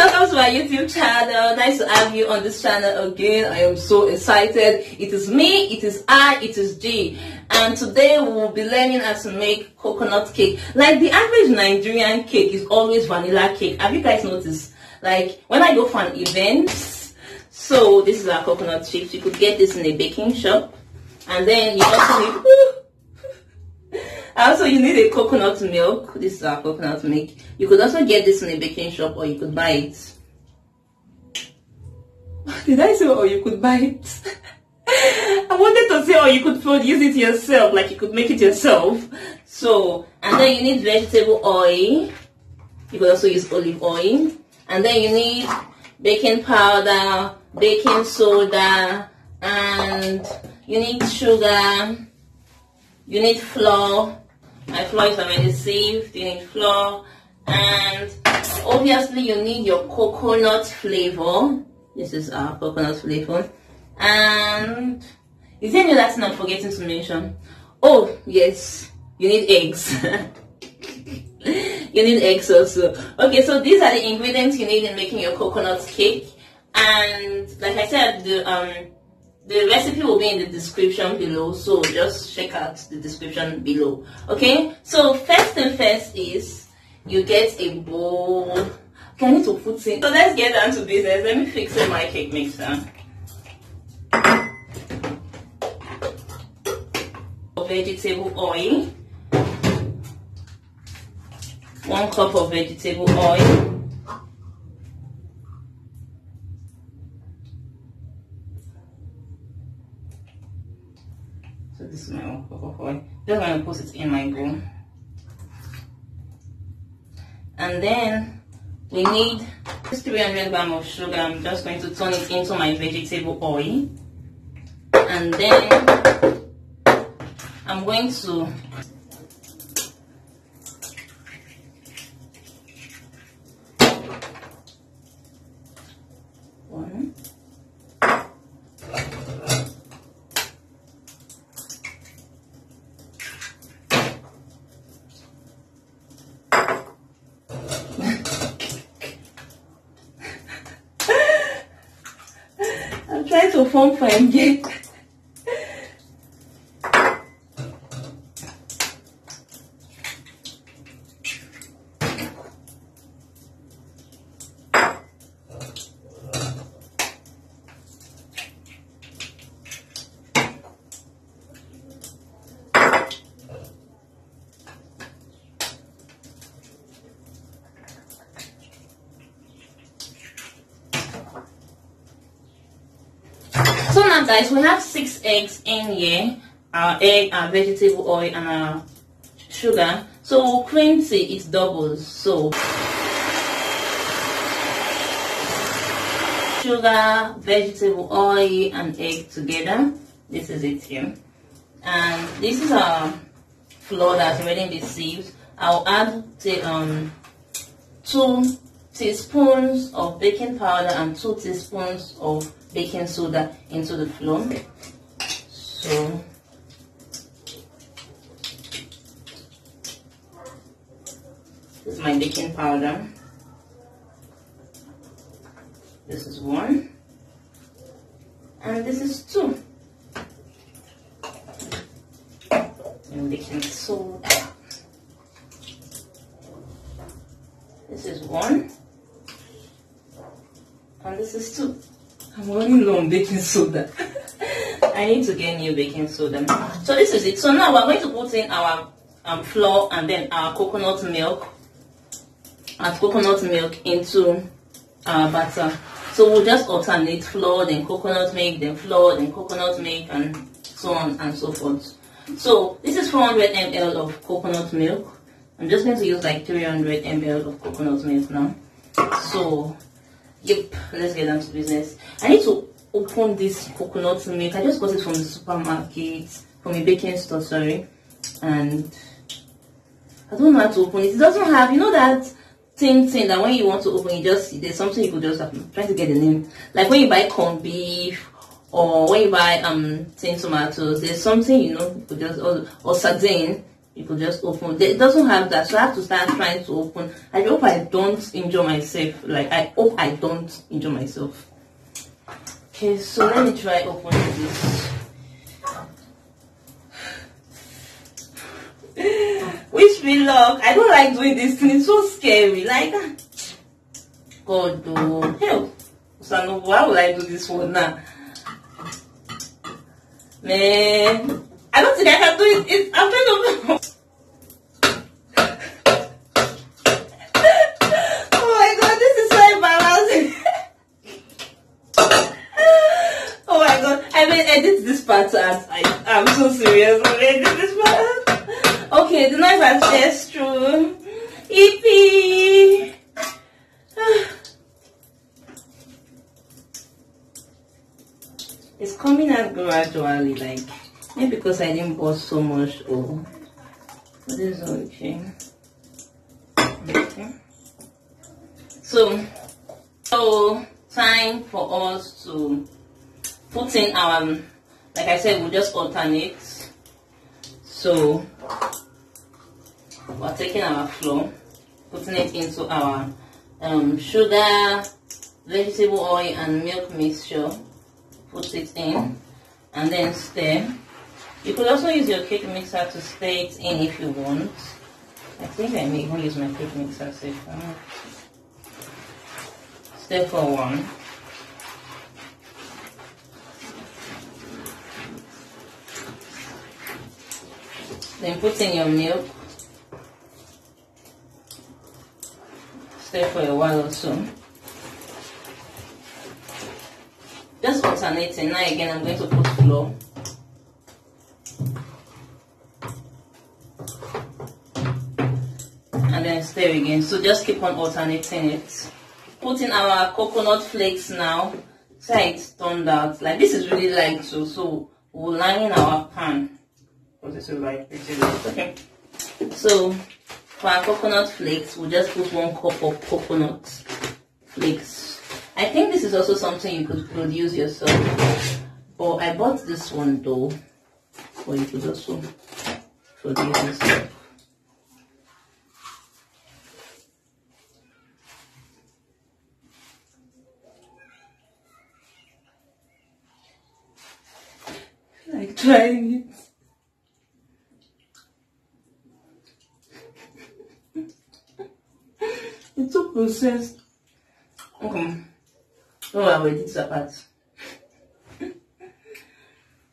welcome to my YouTube channel. Nice to have you on this channel again. I am so excited. It is me, it is I, it is Gee. And today we will be learning how to make coconut cake. Like the average Nigerian cake is always vanilla cake. Have you guys noticed? Like when I go for an event, so this is our coconut chips. You could get this in a baking shop. And then you also need also you need a coconut milk. This is our coconut milk. You could also get this in a baking shop or you could buy it. Did I say or you could buy it? I wanted to say or you could produce it yourself, like you could make it yourself. So, and then you need vegetable oil. You could also use olive oil. And then you need baking powder, baking soda, and you need sugar, you need flour. My flour is already sieved, you need flour, and obviously you need your coconut flavor. This is our coconut flavor. And is there any last thing I'm forgetting to mention? Oh, yes, you need eggs. you need eggs also. Okay, so these are the ingredients you need in making your coconut cake. And like I said, the um the recipe will be in the description below, so just check out the description below. Okay, so first thing first is you get a bowl. Okay, I need to put in. So let's get down to business. Let me fix in my cake mixer. Vegetable oil. One cup of vegetable oil. So this is my own cup of oil. Just going to put it in my bowl. And then we need this 300 gram of sugar. I'm just going to turn it into my vegetable oil. And then I'm going to try to form fine cake. Guys, we have six eggs in here. Uh, our egg, our vegetable oil and our sugar. So cream it, it doubles. So sugar, vegetable oil and egg together. This is it here. And this is our flour that's already been sieved. I'll add the um two teaspoons of baking powder and two teaspoons of baking soda into the flour. So this is my baking powder. This is one. And this is two. And baking soda. This is one. And this is two. I'm running low on baking soda. I need to get new baking soda. So this is it. So now we're going to put in our um, flour and then our coconut milk. Our coconut milk into our batter. So we'll just alternate flour, then coconut milk, then flour, then coconut milk, and so on and so forth. So this is 400 ml of coconut milk. I'm just going to use like 300 ml of coconut milk now. So Yep, let's get down to business. I need to open this coconut milk. I just got it from the supermarket, from a baking store, sorry. And I don't know how to open it. It doesn't have, you know that thing thing that when you want to open you just there's something you could just. I'm trying to get the name. Like when you buy corned beef or when you buy um tin tomatoes, there's something you know you could just or, or sardine you could just open. It doesn't have that, so I have to start trying to open. I hope I don't injure myself. Like I hope I don't injure myself. Okay, so let me try opening this. Wish me luck. I don't like doing this thing. It's so scary. Like, ah. God, oh, hell. So, why would I do this one now? Man, I don't think I can do it. It's, I'm trying to. oh my god, this is so embarrassing. oh my god, I may edit this part as I, I'm so serious. I may edit this part. Okay, the knife has just through. Yippee! it's coming out gradually, like maybe because I didn't bust so much. Oh, this is okay. Okay. So, so time for us to put in our, like I said, we'll just alternate. So, we're taking our flour, putting it into our um, sugar, vegetable oil, and milk mixture put it in and then stir. You could also use your cake mixer to stir it in if you want. I think I may even use my cake mixer safe. Stir for one. Then put in your milk. Stir for a while or so. just alternating now again i'm going to put flour again. So just keep on alternating it. Putting our coconut flakes now so it's turned out like this is really light so so we'll line our pan. Because this is light. Okay. So for our coconut flakes we'll just put one cup of coconut flakes. I think this is also something you could produce yourself. But I bought this one though. Or you could also produce yourself. like trying it. it's so processed. Okay. No, I will edit that part.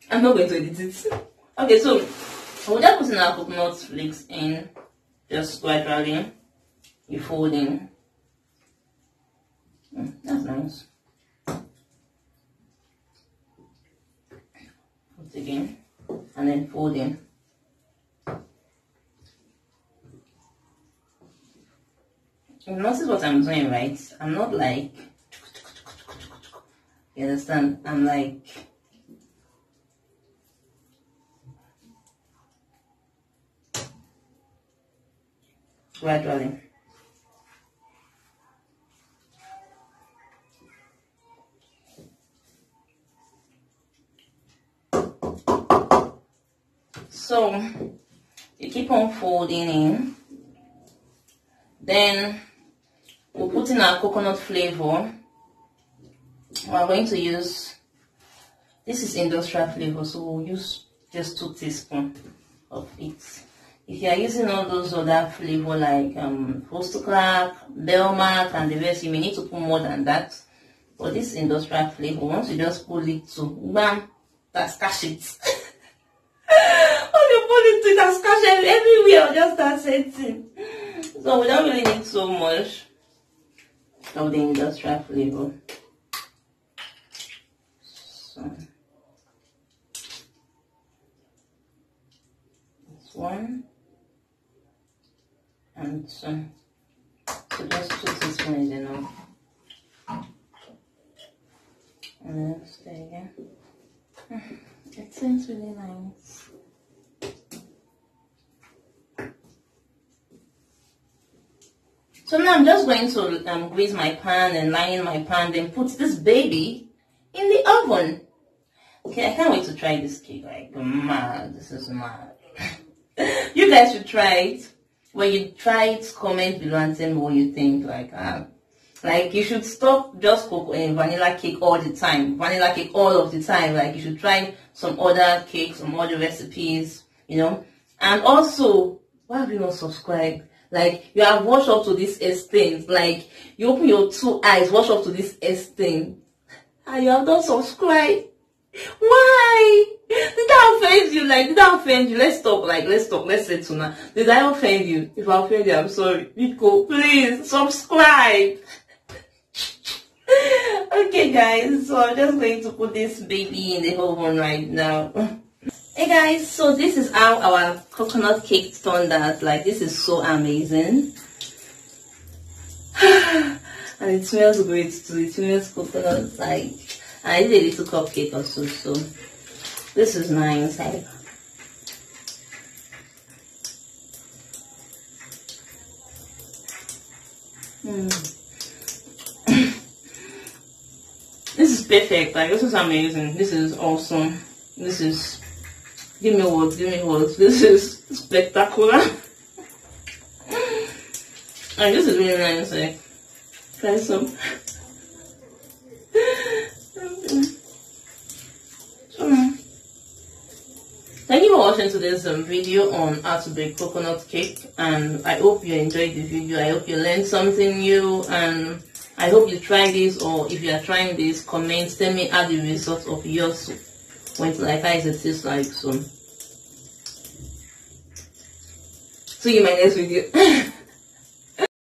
I'm not going to edit it. Okay, so we'll just put in our coconut flakes in just gradually. You fold in. That's nice. Again and then fold in. You notice what I'm doing, right? I'm not like you understand? I'm like, gradually. So you keep on folding in. Then we'll put in our coconut flavor. We're going to use this is industrial flavor so we'll use just two teaspoons of it. If you are using all those other flavor like um Clark, Belmark and the rest you may need to put more than that. But this industrial flavor once you just pull it to bam that's cash it It to that's cash everywhere just start setting so we don't really need so much of the industrial flavor one and two. So just two teaspoons is enough. And then stay again. It seems really nice. So now I'm just going to um, grease my pan and line my pan, then put this baby in the oven. Okay, I can't wait to try this cake. Like, mad. This is mad. you guys should try it. When you try it, comment below and tell me what you think. Like, uh, like you should stop just cocoa and vanilla cake all the time. Vanilla cake all of the time. Like you should try some other cakes, some other recipes, you know. And also, why have you not subscribed? Like you have watched up to this extent. Like you open your two eyes, watch up to this extent. And you have not subscribed. Why? Did I offend you? Like, did I offend you? Let's talk. Like, let's talk. Let's settle now. Did I offend you? If I offend you, I'm sorry. Nico, please subscribe. okay, guys. So I'm just going to put this baby in the oven right now. hey, guys. So this is how our coconut cake turned out. Like, this is so amazing. and it smells great too. It smells coconut like I did a little cupcake also, so this is nice. Like, mm. this is perfect. Like this is amazing. This is awesome. This is give me words. Give me words. This is spectacular. and this is really nice. Like, try some. Thank you for watching today's um, video on how to bake coconut cake and I hope you enjoyed the video. I hope you learned something new and I hope you try this or if you are trying this, comment, tell me how the result of yours went like, how it tastes like. So, see you in my next video.